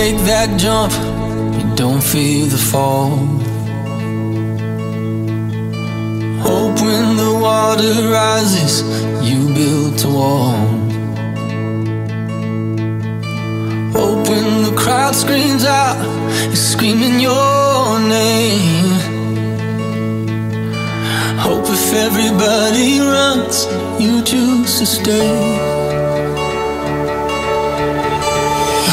Take that jump, you don't feel the fall. Hope when the water rises, you built a wall. Hope when the crowd screams out, you're screaming your name. Hope if everybody runs, you choose to stay.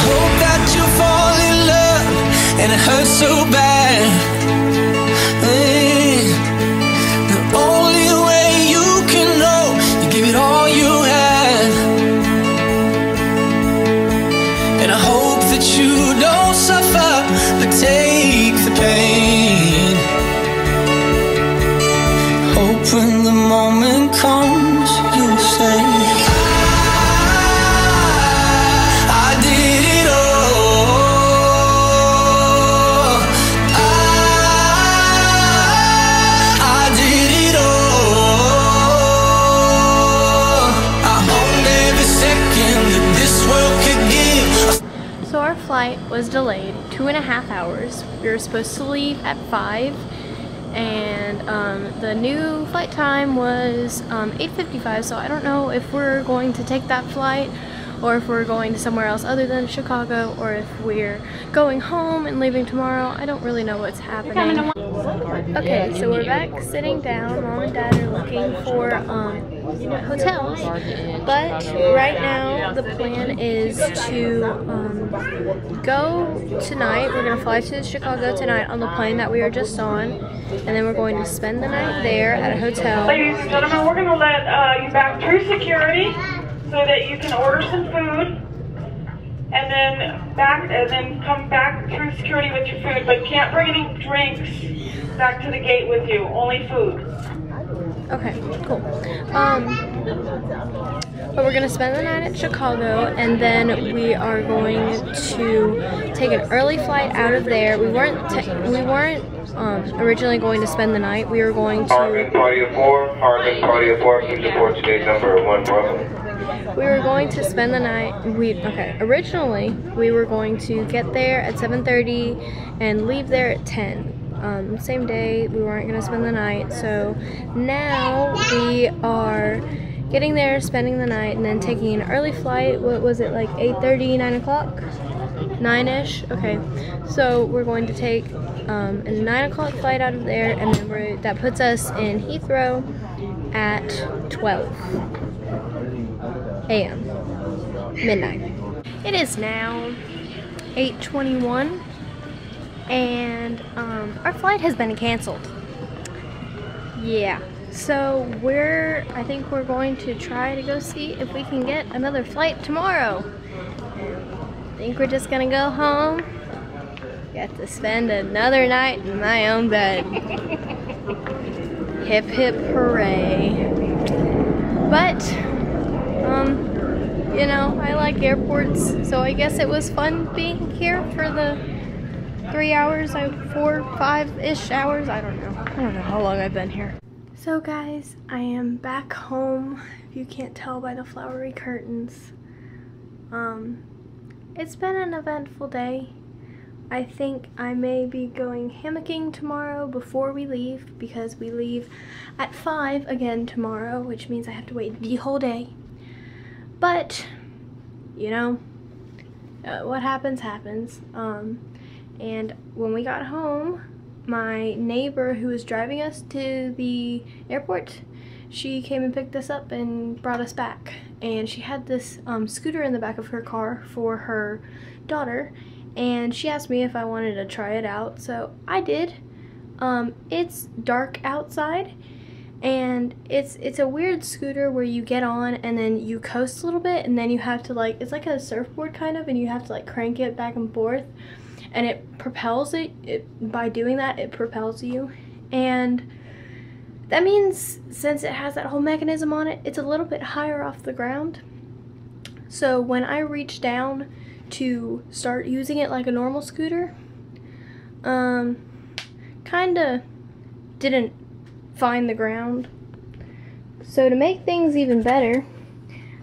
Hope that you fall in love and it hurts so bad. Half hours. We were supposed to leave at five, and um, the new flight time was um, 8:55. So I don't know if we're going to take that flight, or if we're going to somewhere else other than Chicago, or if we're going home and leaving tomorrow. I don't really know what's happening. Okay, so we're back sitting down. Mom and Dad are looking for um, hotels, but right now the plan is to um, go tonight. We're gonna fly to Chicago tonight on the plane that we were just on, and then we're going to spend the night there at a hotel. Ladies and gentlemen, we're going to let uh, you back through security so that you can order some food, and then back, and then come back through security with your food. But can't bring any drinks back to the gate with you. Only food. Okay, cool. Um, but we're gonna spend the night at Chicago, and then we are going to take an early flight out of there. We weren't we weren't um, originally going to spend the night. We were going Harvard to Party of Four, Harvard Party of Four, please report today's number one Bravo. We were going to spend the night. We okay. Originally, we were going to get there at 7:30 and leave there at 10. Um, same day. We weren't gonna spend the night, so now we are getting there, spending the night, and then taking an early flight. What was it like 8:30, 9 o'clock? 9ish. Okay, so we're going to take um, a 9 o'clock flight out of there, and then that puts us in Heathrow at 12 a.m. midnight. It is now 8:21, and um, our flight has been canceled. Yeah. So we're, I think we're going to try to go see if we can get another flight tomorrow. I think we're just gonna go home. Get to spend another night in my own bed. hip hip hooray. But, you know, I like airports, so I guess it was fun being here for the three hours, I four, five-ish hours. I don't know. I don't know how long I've been here. So guys, I am back home. If you can't tell by the flowery curtains, um, it's been an eventful day. I think I may be going hammocking tomorrow before we leave because we leave at 5 again tomorrow, which means I have to wait the whole day. But, you know, uh, what happens, happens. Um, and when we got home, my neighbor who was driving us to the airport, she came and picked us up and brought us back. And she had this um, scooter in the back of her car for her daughter, and she asked me if I wanted to try it out, so I did. Um, it's dark outside, and it's it's a weird scooter where you get on and then you coast a little bit, and then you have to like it's like a surfboard kind of, and you have to like crank it back and forth, and it propels it. it by doing that, it propels you, and that means since it has that whole mechanism on it, it's a little bit higher off the ground. So when I reach down to start using it like a normal scooter. Um, kinda didn't find the ground. So to make things even better,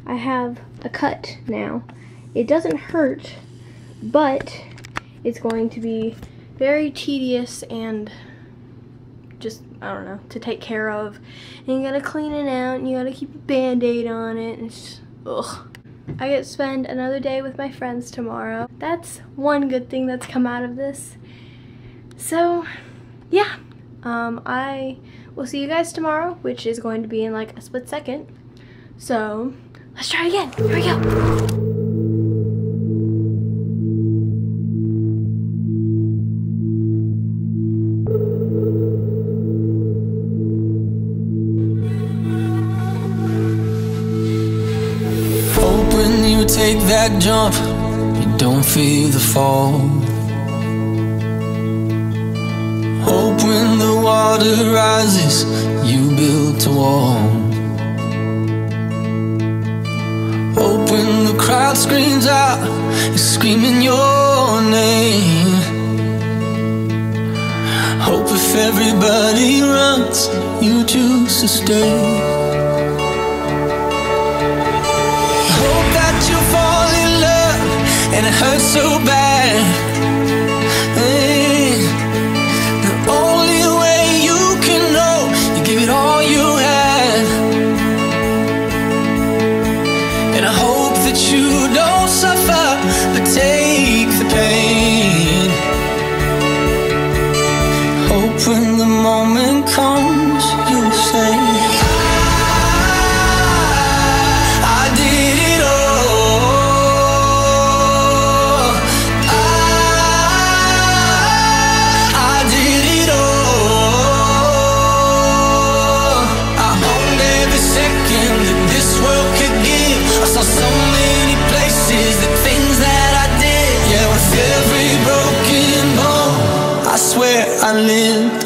I have a cut now. It doesn't hurt, but it's going to be very tedious and just, I don't know, to take care of. And you gotta clean it out and you gotta keep a band-aid on it. And just, ugh. I get to spend another day with my friends tomorrow. That's one good thing that's come out of this. So, yeah. Um, I will see you guys tomorrow, which is going to be in like a split second. So, let's try again. Here we go. Take that jump, you don't feel the fall. Water rises, you build a wall. Hope when the crowd screams out, you're screaming your name. Hope if everybody runs, you choose to stay. Hope that you fall in love and it hurts so bad. You don't suffer, but take the pain. Hope when the moment swear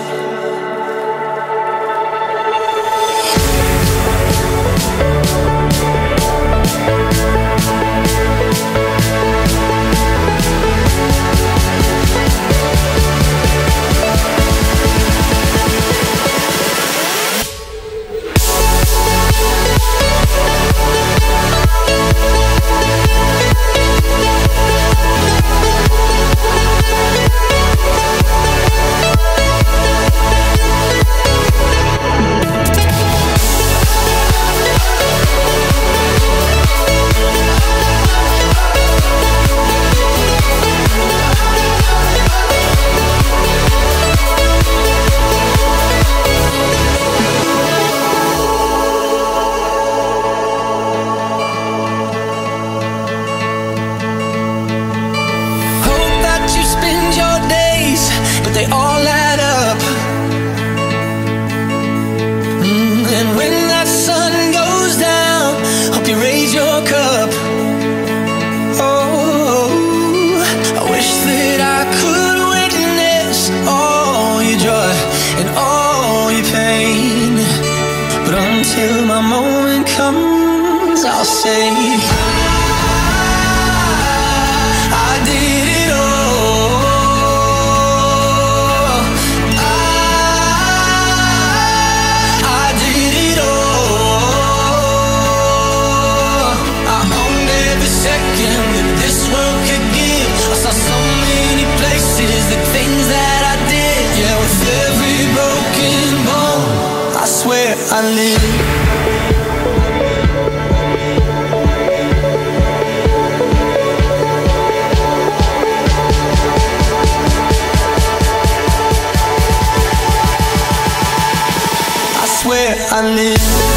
I live.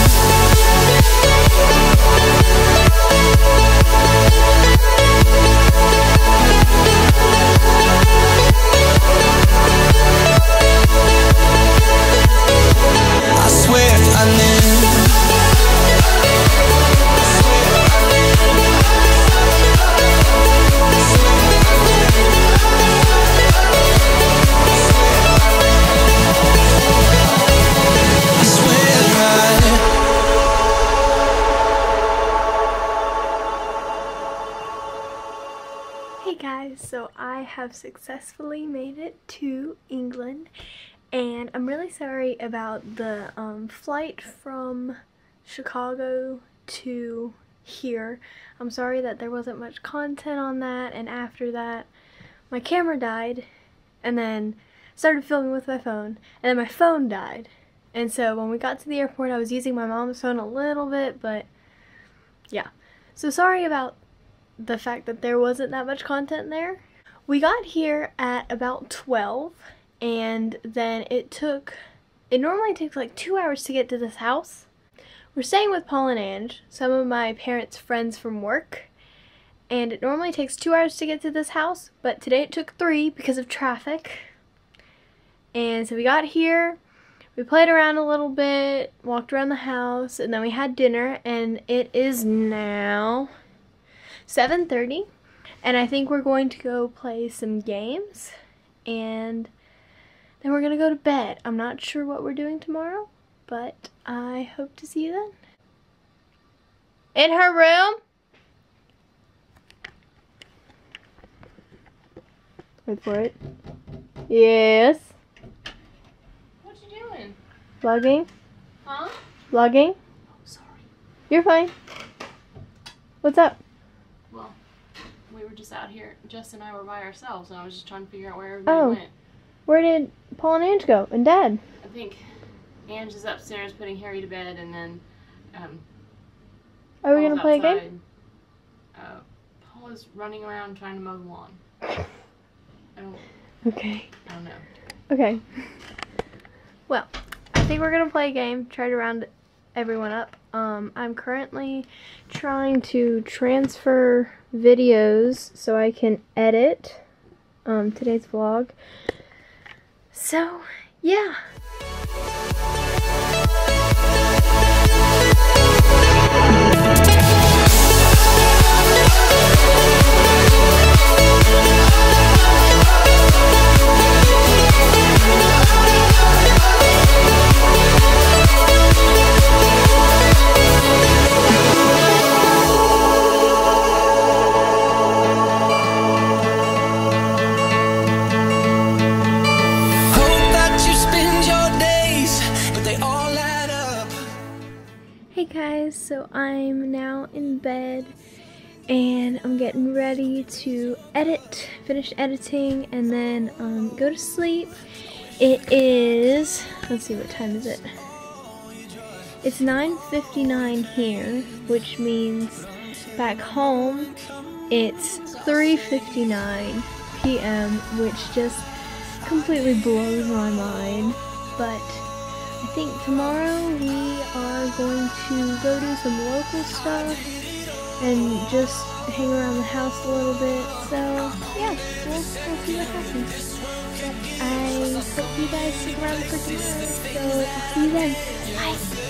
Have successfully made it to England and I'm really sorry about the um, flight from Chicago to here. I'm sorry that there wasn't much content on that and after that my camera died and then started filming with my phone and then my phone died and so when we got to the airport I was using my mom's phone a little bit but yeah. So sorry about the fact that there wasn't that much content there. We got here at about 12 and then it took, it normally takes like two hours to get to this house. We're staying with Paul and Ange, some of my parents' friends from work, and it normally takes two hours to get to this house, but today it took three because of traffic. And so we got here, we played around a little bit, walked around the house, and then we had dinner, and it is now 7.30 and I think we're going to go play some games and then we're going to go to bed. I'm not sure what we're doing tomorrow, but I hope to see you then. In her room? Wait for it. Yes. What you doing? Vlogging? Huh? Vlogging? Oh, sorry. You're fine. What's up? Were just out here. Jess and I were by ourselves, and I was just trying to figure out where everybody Oh. went. Where did Paul and Ange go? And Dad? I think Ange is upstairs putting Harry to bed, and then um, Are we Paul's gonna play a game? Uh, Paul is running around trying to mow the lawn. I don't. Okay. I don't know. Okay. Well, I think we're gonna play a game, try to round everyone up. Um, I'm currently trying to transfer videos so I can edit um, today's vlog. So, yeah. Hey guys, so I'm now in bed and I'm getting ready to edit, finish editing, and then um, go to sleep. It is, let's see, what time is it? It's 9.59 here, which means back home it's 3.59 p.m., which just completely blows my mind. But I think tomorrow we are going to go do some local stuff and just hang around the house a little bit. So yeah, we'll, we'll see what happens. I hope you guys stick around for tomorrow. So I'll see you then. Bye.